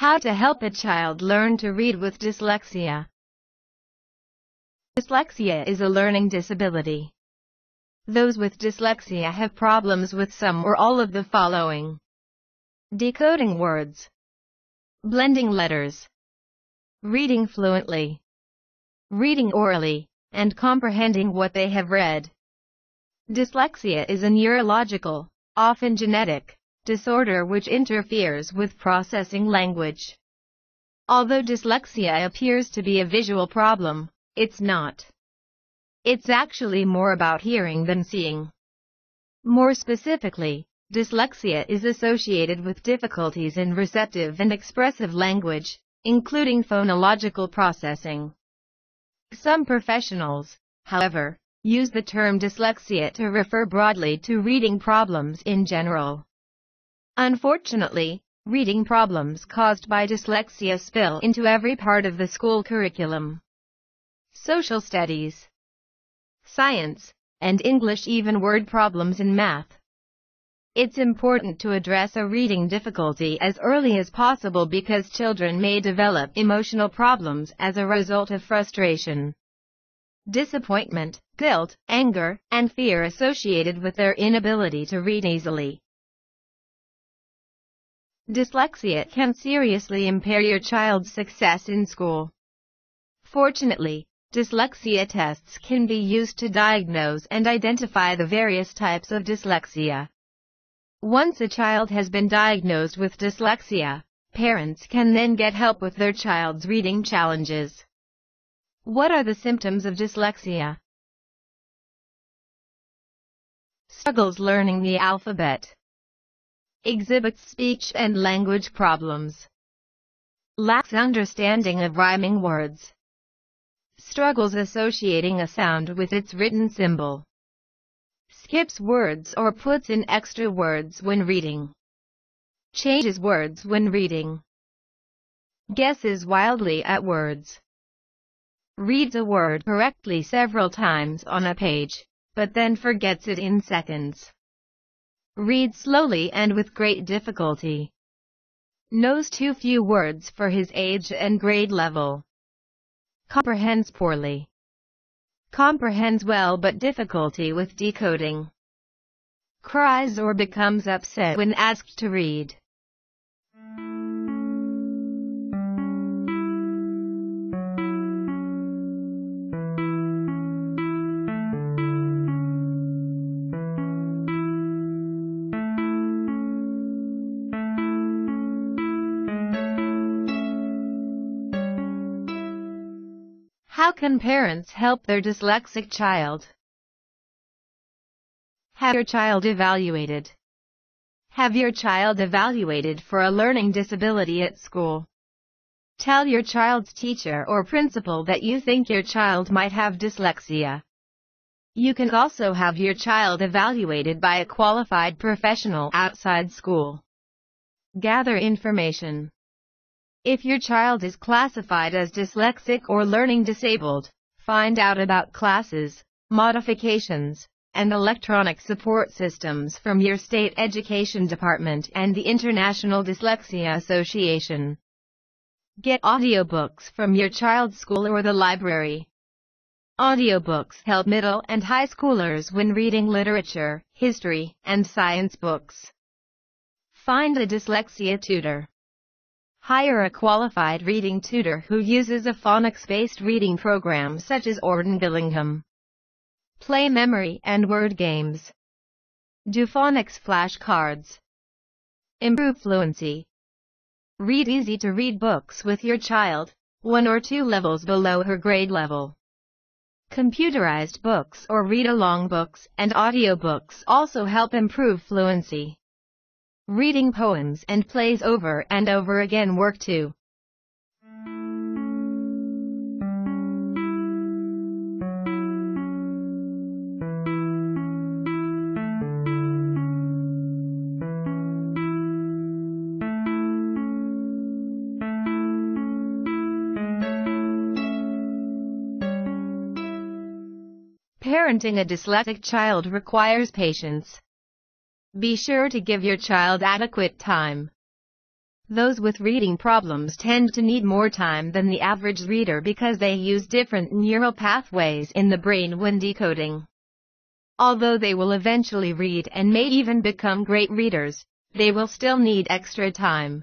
How to help a child learn to read with dyslexia. Dyslexia is a learning disability. Those with dyslexia have problems with some or all of the following. Decoding words. Blending letters. Reading fluently. Reading orally, and comprehending what they have read. Dyslexia is a neurological, often genetic, disorder which interferes with processing language. Although dyslexia appears to be a visual problem, it's not. It's actually more about hearing than seeing. More specifically, dyslexia is associated with difficulties in receptive and expressive language, including phonological processing. Some professionals, however, use the term dyslexia to refer broadly to reading problems in general. Unfortunately, reading problems caused by dyslexia spill into every part of the school curriculum. Social studies, science, and English even word problems in math. It's important to address a reading difficulty as early as possible because children may develop emotional problems as a result of frustration, disappointment, guilt, anger, and fear associated with their inability to read easily. Dyslexia can seriously impair your child's success in school. Fortunately, dyslexia tests can be used to diagnose and identify the various types of dyslexia. Once a child has been diagnosed with dyslexia, parents can then get help with their child's reading challenges. What are the symptoms of dyslexia? Struggles learning the alphabet exhibits speech and language problems, lacks understanding of rhyming words, struggles associating a sound with its written symbol, skips words or puts in extra words when reading, changes words when reading, guesses wildly at words, reads a word correctly several times on a page, but then forgets it in seconds. Reads slowly and with great difficulty. Knows too few words for his age and grade level. Comprehends poorly. Comprehends well but difficulty with decoding. Cries or becomes upset when asked to read. How can parents help their dyslexic child? Have your child evaluated. Have your child evaluated for a learning disability at school. Tell your child's teacher or principal that you think your child might have dyslexia. You can also have your child evaluated by a qualified professional outside school. Gather information. If your child is classified as dyslexic or learning disabled, find out about classes, modifications, and electronic support systems from your state education department and the International Dyslexia Association. Get audiobooks from your child's school or the library. Audiobooks help middle and high schoolers when reading literature, history, and science books. Find a dyslexia tutor. Hire a qualified reading tutor who uses a phonics-based reading program such as Orton Gillingham. Play memory and word games. Do phonics flashcards. Improve fluency. Read easy-to-read books with your child, one or two levels below her grade level. Computerized books or read-along books and audiobooks also help improve fluency. Reading poems and plays over and over again work too. Parenting a dyslexic child requires patience. Be sure to give your child adequate time. Those with reading problems tend to need more time than the average reader because they use different neural pathways in the brain when decoding. Although they will eventually read and may even become great readers, they will still need extra time.